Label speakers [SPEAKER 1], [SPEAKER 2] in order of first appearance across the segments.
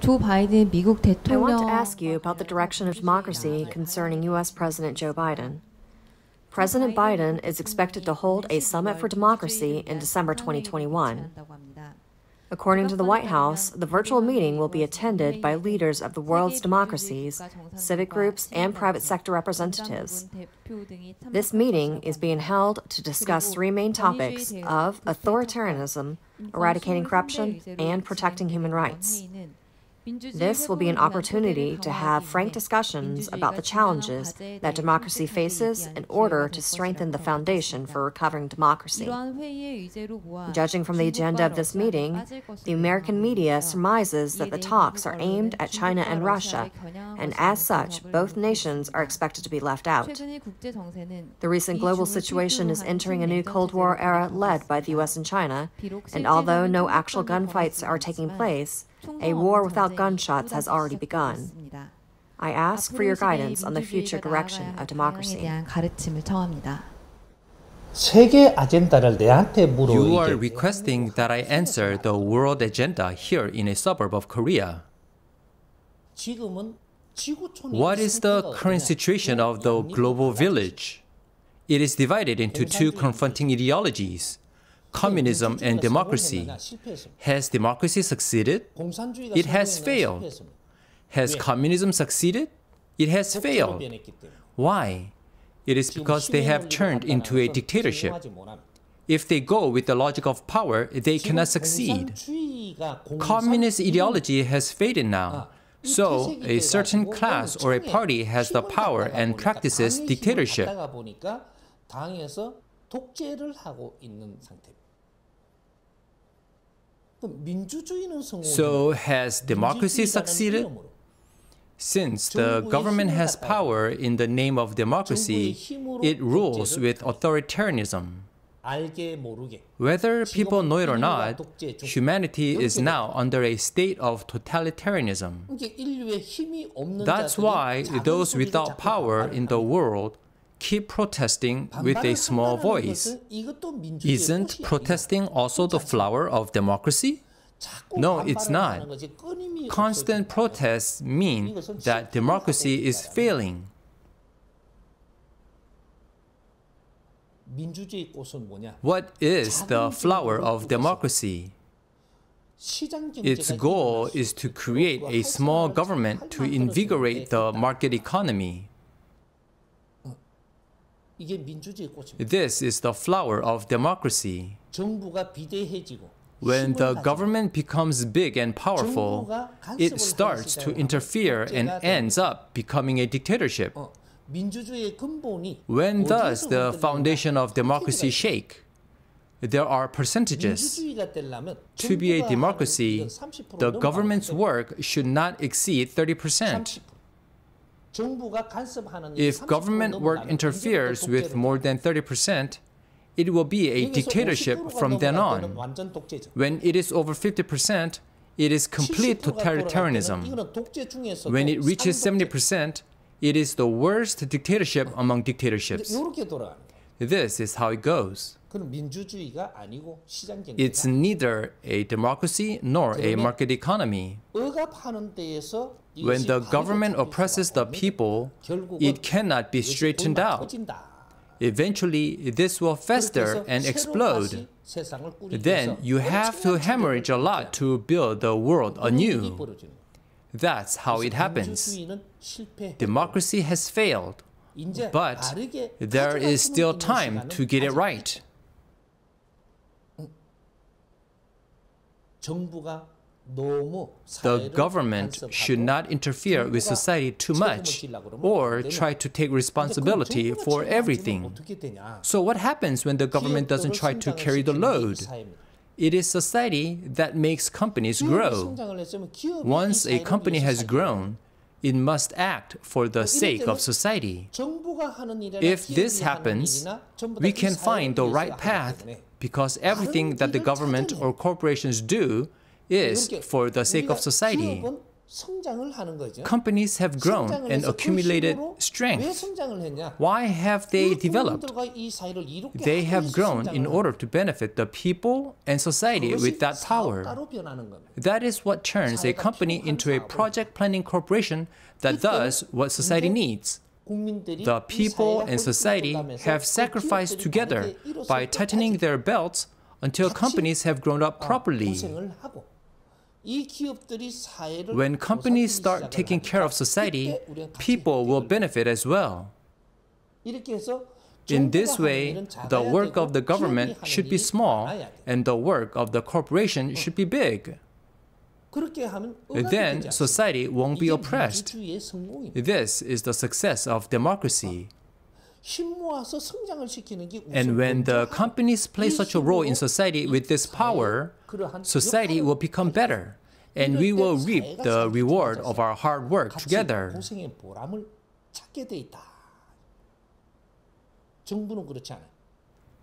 [SPEAKER 1] 조 바이든 미국
[SPEAKER 2] I want to
[SPEAKER 1] 대통령
[SPEAKER 2] ask you about the direction of democracy concerning U.S. President Joe Biden. President Biden is expected to hold a summit for democracy in December 2021. According to the White House, the virtual meeting will be attended by leaders of the world's democracies, civic groups, and private sector representatives. This meeting is being held to discuss three main topics of authoritarianism, eradicating corruption, and protecting human rights. This will be an opportunity to have frank discussions about the challenges that democracy faces in order to strengthen the foundation for recovering democracy. Judging from the agenda of this meeting, the American media surmises that the talks are aimed at China and Russia, and as such, both nations are expected to be left out. The recent global situation is entering a new Cold War era led by the US and China, and although no actual gunfights are taking place, a war without gunshots has already begun. I ask for your guidance on the future direction of democracy.
[SPEAKER 3] You are requesting that I answer the world agenda here in a suburb of Korea. What is the current situation of the global village? It is divided into two confronting ideologies communism and democracy. Has democracy succeeded? It has failed. Has communism succeeded? It has failed. Why? It is because they have turned into a dictatorship. If they go with the logic of power, they cannot succeed. Communist ideology has faded now. So, a certain class or a party has the power and practices dictatorship.
[SPEAKER 4] 보니까 당에서 독재를 하고 있는 상태입니다.
[SPEAKER 3] So, has democracy succeeded? Since the government has power in the name of democracy, it rules with authoritarianism. Whether people know it or not, humanity is now under a state of totalitarianism. That's why those without power in the world keep protesting with a small voice. Isn't protesting also the flower of democracy? No, it's not. Constant protests mean that democracy is failing. What is the flower of democracy? Its goal is to create a small government to invigorate the market economy. This is the flower of democracy. When the government becomes big and powerful, it starts to interfere and ends up becoming a dictatorship. When does the foundation of democracy shake? There are percentages. To be a democracy, the government's work should not exceed 30%. If government work interferes with more than 30%, it will be a dictatorship from then on. When it is over 50%, it is complete totalitarianism. When it reaches 70%, it is the worst dictatorship among dictatorships. This is how it goes. It's neither a democracy nor a market economy. When the government oppresses the people, it cannot be straightened out. Eventually, this will fester and explode. Then you have to hemorrhage a lot to build the world anew. That's how it happens. Democracy has failed. But there is still time to get it right. The government should not interfere with society too much or try to take responsibility for everything. So, what happens when the government doesn't try to carry the load? It is society that makes companies grow. Once a company has grown, it must act for the sake of society. If this happens, we can find the right path because everything that the government or corporations do is for the sake of society. Companies have grown and accumulated strength. Why have they developed? They have grown in order to benefit the people and society with that power. That is what turns a company into a project planning corporation that does what society needs. The people and society have sacrificed together by tightening their belts until companies have grown up properly. When companies start taking care of society, people will benefit as well. In this way, the work of the government should be small and the work of the corporation should be big. Then society won't be oppressed. This is the success of democracy. And when the companies play such a role in society with this power, society will become better, and we will reap the reward of our hard work together.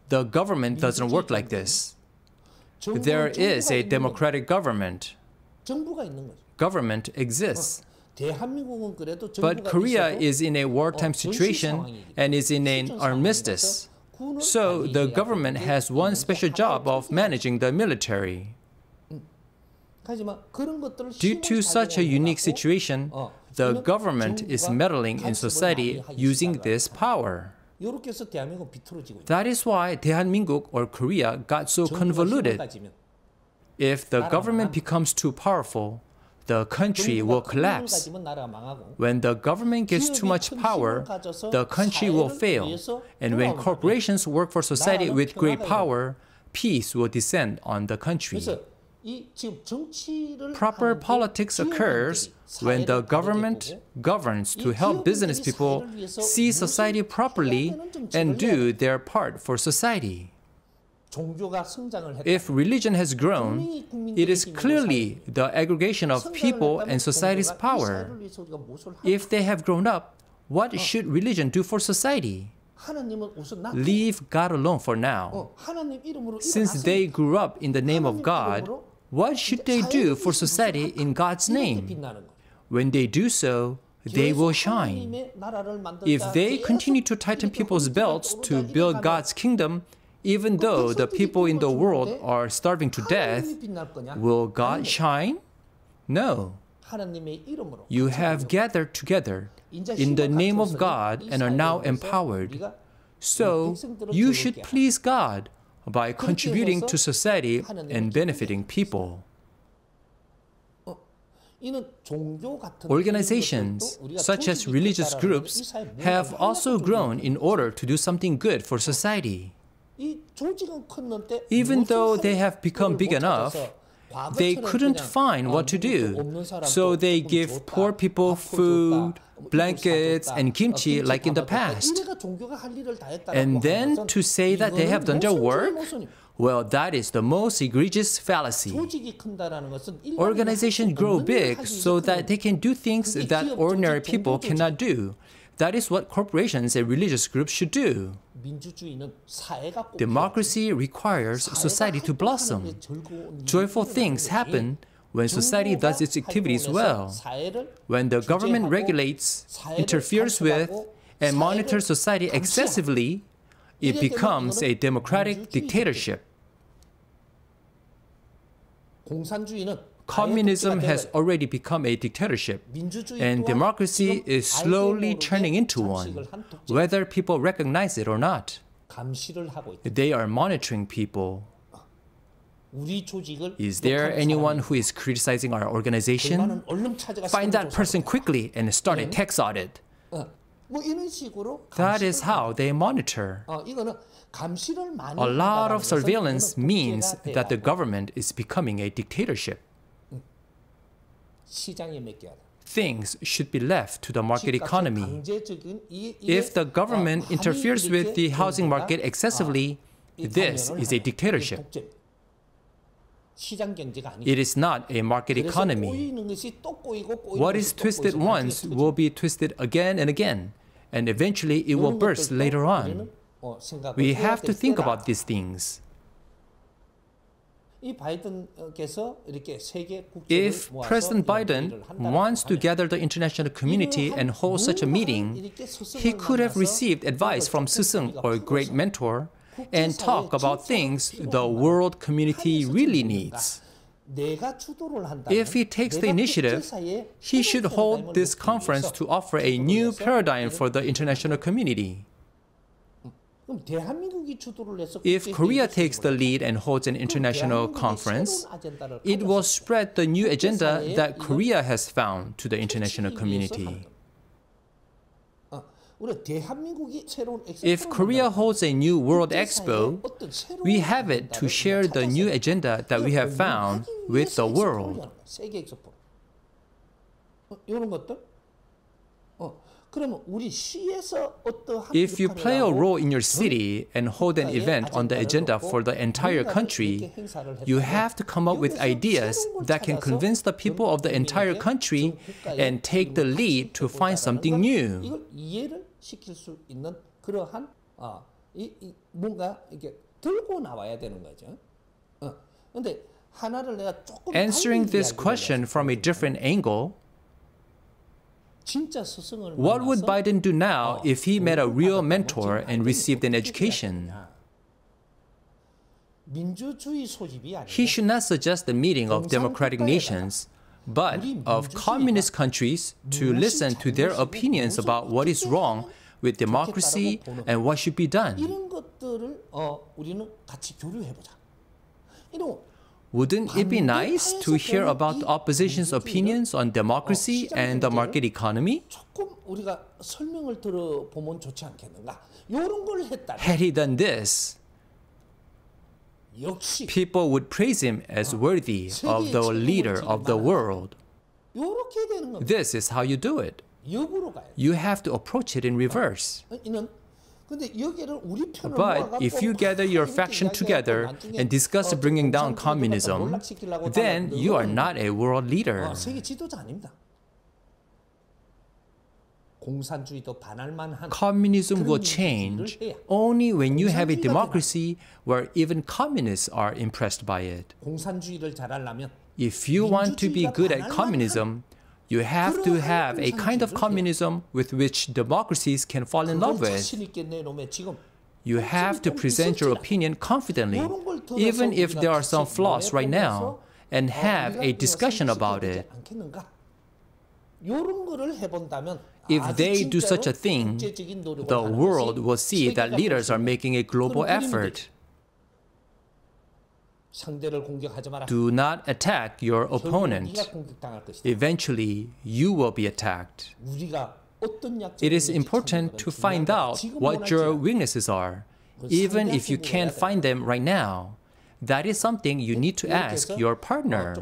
[SPEAKER 3] The government doesn't work like this. There is a democratic government. Government exists.
[SPEAKER 4] 대한민국은 그래도
[SPEAKER 3] But
[SPEAKER 4] 정부가
[SPEAKER 3] Korea
[SPEAKER 4] 있어도
[SPEAKER 3] is in a wartime
[SPEAKER 4] 어, 전시
[SPEAKER 3] situation
[SPEAKER 4] 상황이기
[SPEAKER 3] and is in an
[SPEAKER 4] 수전
[SPEAKER 3] armistice.
[SPEAKER 4] 상황이라서 군은
[SPEAKER 3] So
[SPEAKER 4] 관리해야
[SPEAKER 3] the government
[SPEAKER 4] 되는데
[SPEAKER 3] has one
[SPEAKER 4] 군은
[SPEAKER 3] special
[SPEAKER 4] 또
[SPEAKER 3] job
[SPEAKER 4] 하나의
[SPEAKER 3] of
[SPEAKER 4] 총기가
[SPEAKER 3] managing the military.
[SPEAKER 4] 하지만 그런 것들을
[SPEAKER 3] Due
[SPEAKER 4] 힘을
[SPEAKER 3] to such a
[SPEAKER 4] 사용하고
[SPEAKER 3] unique situation,
[SPEAKER 4] 어,
[SPEAKER 3] the
[SPEAKER 4] 이는
[SPEAKER 3] government is
[SPEAKER 4] 정부가
[SPEAKER 3] meddling in
[SPEAKER 4] 간섭을
[SPEAKER 3] society
[SPEAKER 4] 많이 하기
[SPEAKER 3] using
[SPEAKER 4] 시작을
[SPEAKER 3] this power.
[SPEAKER 4] 이렇게 해서 대한민국은 비틀어지고 있는
[SPEAKER 3] That is why 대한민국 or Korea got so
[SPEAKER 4] 정부가 힘을
[SPEAKER 3] convoluted.
[SPEAKER 4] 가지면
[SPEAKER 3] If the
[SPEAKER 4] 나라가
[SPEAKER 3] government
[SPEAKER 4] 망한다.
[SPEAKER 3] becomes too powerful, the country will collapse. When the government gets too much power, the country will fail. And when corporations work for society with great power, peace will descend on the country. Proper politics occurs when the government governs to help business people see society properly and do their part for society. If religion has grown, it is clearly the aggregation of people and society's power. If they have grown up, what should religion do for society? Leave God alone for now. Since they grew up in the name of God, what should they do for society in God's name? When they do so, they will shine. If they continue to tighten people's belts to build God's kingdom, even though the people in the world are starving to death, will God shine? No. You have gathered together in the name of God and are now empowered. So you should please God by contributing to society and benefiting people. Organizations, such as religious groups, have also grown in order to do something good for society. Even though they have become big enough, they couldn't find what to do. So they give poor people food, blankets, and kimchi like in the past. And then to say that they have done their work? Well, that is the most egregious fallacy. Organizations grow big so that they can do things that ordinary people cannot do. That is what corporations and religious groups should do. Democracy requires society to blossom. Joyful things happen when society does its activities well, when the government regulates, interferes with, and monitors society excessively, it becomes a democratic dictatorship communism has already become a dictatorship, and democracy is slowly turning into one, whether people recognize it or not. They are monitoring people. Is there anyone who is criticizing our organization? Find that person quickly and start a tax audit. That is how they monitor. A lot of surveillance means that the government is becoming a dictatorship. Things should be left to the market economy. If the government interferes with the housing market excessively, this is a dictatorship. It is not a market economy. What is twisted once will be twisted again and again, and eventually it will burst later on. We have to think about these things. If President Biden wants to gather the international community and hold such a meeting, he could have received advice from Susan or a great mentor and talk about things the world community really needs. If he takes the initiative, he should hold this conference to offer a new paradigm for the international community. If Korea takes the lead and holds an international conference, it will spread the new agenda that Korea has found to the international community. If Korea holds a new World Expo, we have it to share the new agenda that we have found with the world. If you play a role in your city and hold an event on the agenda for the entire country, you have to come up with ideas that can convince the people of the entire country and take the lead to find something new. Answering this question from a different angle, what would Biden do now if he met a real mentor and received an education? He should not suggest a meeting of democratic nations, but of communist countries to listen to their opinions about what is wrong with democracy and what should be done. Wouldn't it be nice to hear about the opposition's opinions on democracy and the market economy? Had he done this, people would praise him as worthy of the leader of the world. This is how you do it. You have to approach it in reverse. But if you gather your faction together and discuss bringing down communism, then you are not a world leader. Communism will change only when you have a democracy where even communists are impressed by it. If you want to be good at communism, you have to have a kind of communism with which democracies can fall in love with. You have to present your opinion confidently, even if there are some flaws right now, and have a discussion about it. If they do such a thing, the world will see that leaders are making a global effort. Do not attack your opponent. Eventually, you will be attacked. It is important to find out what your weaknesses are, even if you can't find them right now. That is something you need to ask your partner.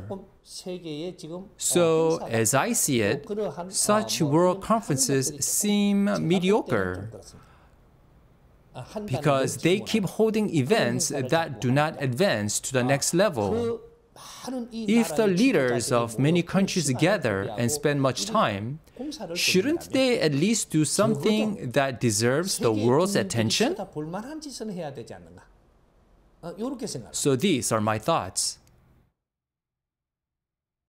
[SPEAKER 3] So, as I see it, such world conferences seem mediocre because they keep holding events that do not advance to the next level. If the leaders of many countries gather and spend much time, shouldn't they at least do something that deserves the world's attention? So these are my thoughts.